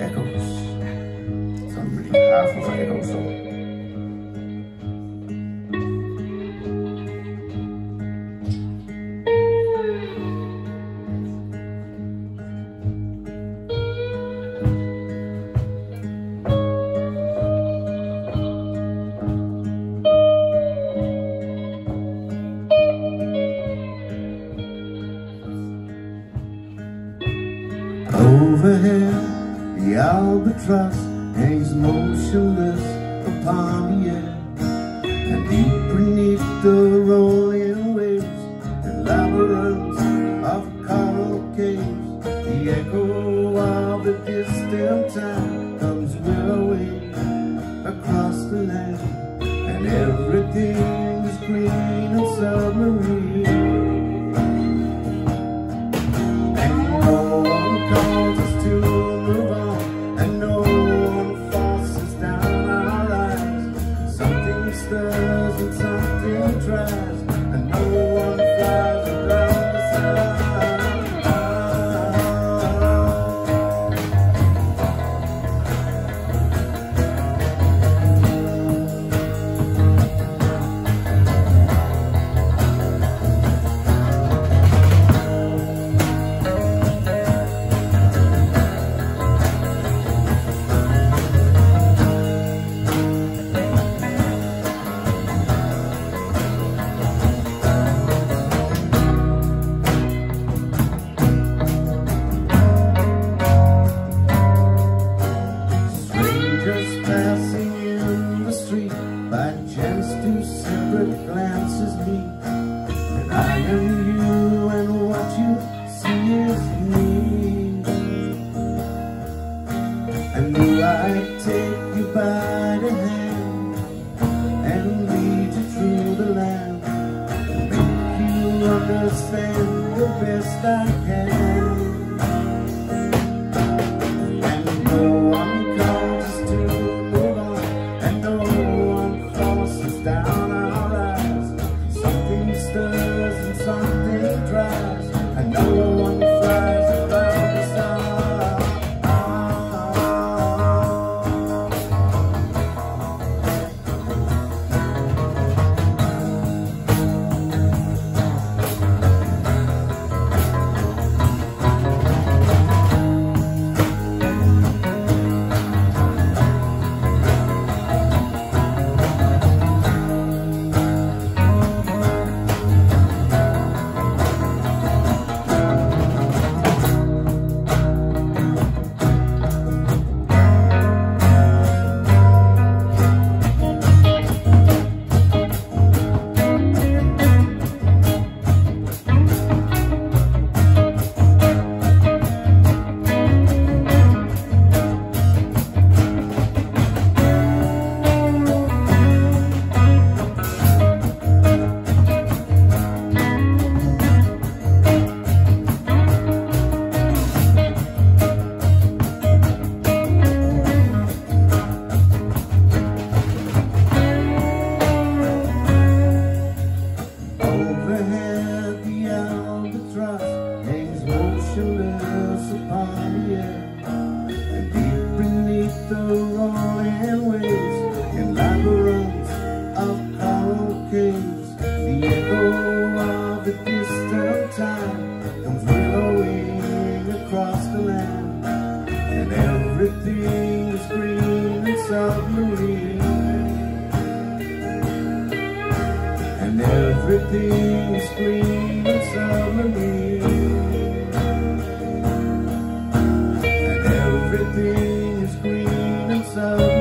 Echoes. It's a really powerful echo song. The albatross hangs motionless upon the air. And deep beneath the rolling waves and labyrinths of coral caves, the echo of the distant time time. Understand the hand And we'd go through the land love this land the best I can. The echo of a distant time Comes willowing across the land And everything is green and submarine. And everything is green and submarine. And everything is green and submarine.